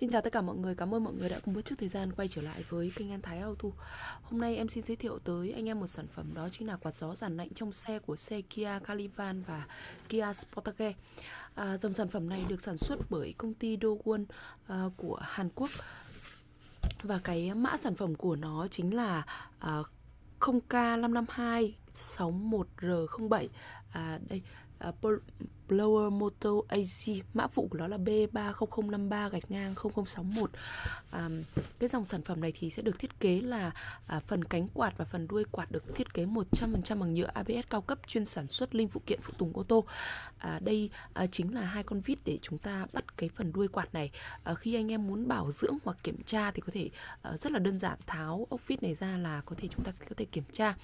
Xin chào tất cả mọi người, cảm ơn mọi người đã cùng một chút thời gian quay trở lại với kênh An Thái Auto. Hôm nay em xin giới thiệu tới anh em một sản phẩm đó chính là quạt gió giảm lạnh trong xe của xe Kia Calivan và Kia Sportage. À, Dòng sản phẩm này được sản xuất bởi công ty Dogon à, của Hàn Quốc. Và cái mã sản phẩm của nó chính là à, 0K552 61R07 à, Đây à, Blower Moto AC mã phụ của nó là B30053 gạch ngang 0061 à, cái dòng sản phẩm này thì sẽ được thiết kế là à, phần cánh quạt và phần đuôi quạt được thiết kế 100% bằng nhựa ABS cao cấp chuyên sản xuất linh phụ kiện phụ tùng ô tô. À, đây à, chính là hai con vít để chúng ta bắt cái phần đuôi quạt này. À, khi anh em muốn bảo dưỡng hoặc kiểm tra thì có thể à, rất là đơn giản tháo ốc vít này ra là có thể chúng ta có thể kiểm tra.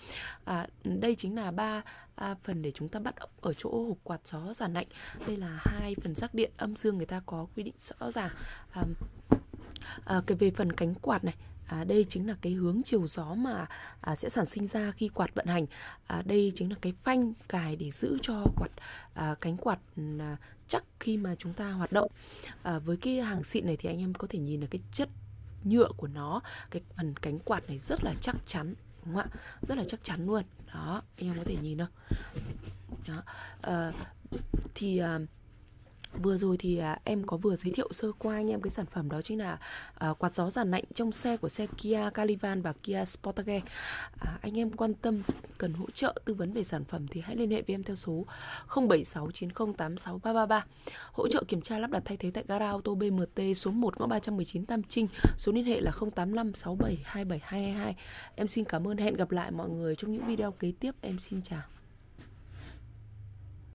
À, đây chính là ba à, phần để chúng ta bắt ở chỗ hộp quạt gió dàn lạnh đây là hai phần rắc điện âm dương người ta có quy định rõ ràng à, à, cái về phần cánh quạt này À, đây chính là cái hướng chiều gió mà à, sẽ sản sinh ra khi quạt vận hành. À, đây chính là cái phanh cài để giữ cho quạt à, cánh quạt à, chắc khi mà chúng ta hoạt động. À, với cái hàng xịn này thì anh em có thể nhìn được cái chất nhựa của nó, cái phần cánh quạt này rất là chắc chắn đúng không ạ? Rất là chắc chắn luôn. Đó, anh em có thể nhìn đâu. Đó. À, thì uh, Vừa rồi thì à, em có vừa giới thiệu sơ qua anh em cái sản phẩm đó chính là à, quạt gió giảm lạnh trong xe của xe Kia Calivan và Kia Sportage. À, anh em quan tâm cần hỗ trợ tư vấn về sản phẩm thì hãy liên hệ với em theo số 0769086333. Hỗ trợ kiểm tra lắp đặt thay thế tại gara ô tô BMT số 1 ngõ 319 Tam Trinh. Số liên hệ là 0856727222 Em xin cảm ơn hẹn gặp lại mọi người trong những video kế tiếp. Em xin chào.